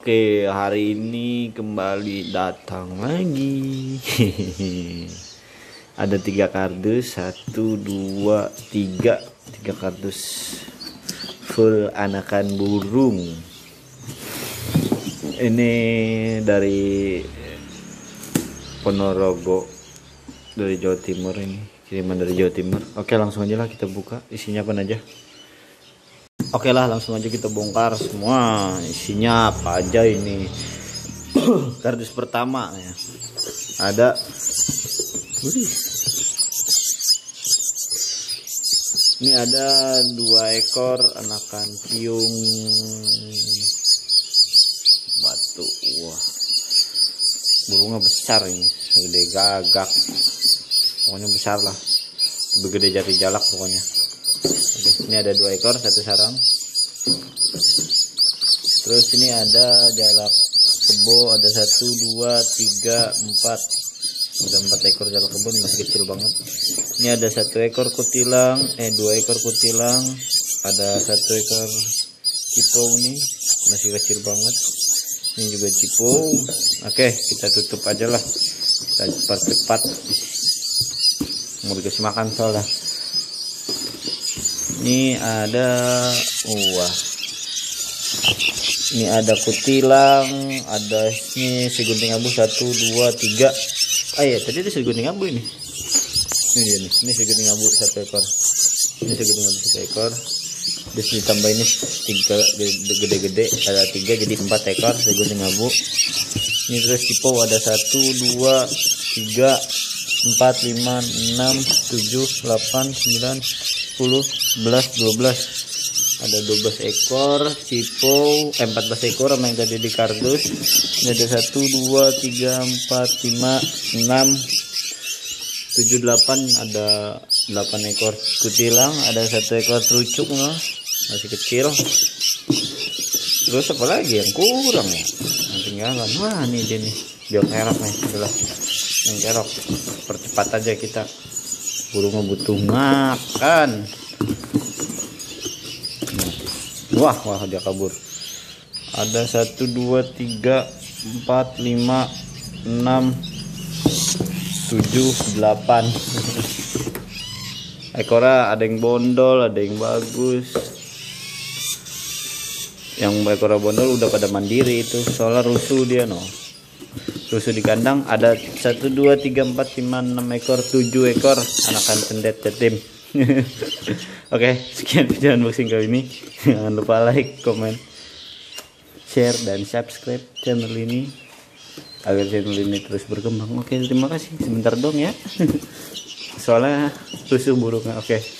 Oke, hari ini kembali datang lagi. Ada tiga kardus, satu, dua, tiga, tiga kardus full anakan burung. Ini dari Ponorogo, dari Jawa Timur ini, kiriman dari Jawa Timur. Oke, langsung aja lah kita buka. Isinya apa aja? Oke lah langsung aja kita bongkar semua. Isinya apa aja ini? Kardus pertama ya. Ada. Ini ada dua ekor anakan piung batu. Wah. Burungnya besar ini. Gede gagak. Pokoknya besar lah. Lebih gede jari jalak pokoknya Oke, ini ada dua ekor satu sarang. Terus ini ada jalak kebo ada satu dua tiga empat. Ada empat ekor jalak kebo masih kecil banget. Ini ada satu ekor kutilang eh dua ekor kutilang. Ada satu ekor cipau nih masih kecil banget. Ini juga cipau oke kita tutup aja lah. Kita cepat-cepat. Mau dikasih makan soalnya ini ada wah. Ini ada kutilang ada ini segunting abu satu dua tiga. Ah ya tadi ada segunting abu ini. Ini dia nih ini segunting abu satu ekor. Ini segunting abu satu ekor. Terus ditambah ini tiga gede-gede ada tiga jadi empat ekor segunting abu. Ini terus tipe ada satu dua tiga empat lima enam tujuh delapan sembilan 10 11 12 ada 12 ekor cipo eh, 14 ekor sama yang tadi di kardus. Ini ada 1 2 3 4 5 6 7 8 ada 8 ekor kutilang ada satu ekor terucuk no. masih kecil. Terus apa lagi yang kurang ya? Yang tinggalan. Wah ini dia nih. Kerok nih adalah yang kerok. Percepat aja kita burungnya butuh makan. Wah wah dia kabur. Ada satu dua tiga empat lima enam tujuh delapan. Ekornya ada yang bondol ada yang bagus. Yang ekor bondol udah pada mandiri itu. Soalnya rusuh dia no susu di kandang ada 1 2 3 4 5 6 ekor 7 ekor. Anakan sendet jatim oke sekian video unboxing kali ini. Jangan lupa like comment share dan subscribe channel ini agar channel ini terus berkembang. Oke terima kasih. Sebentar dong ya. Soalnya susu burungnya oke